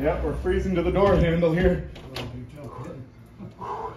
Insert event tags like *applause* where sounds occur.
Yep, we're freezing to the door handle here. *sighs* *laughs*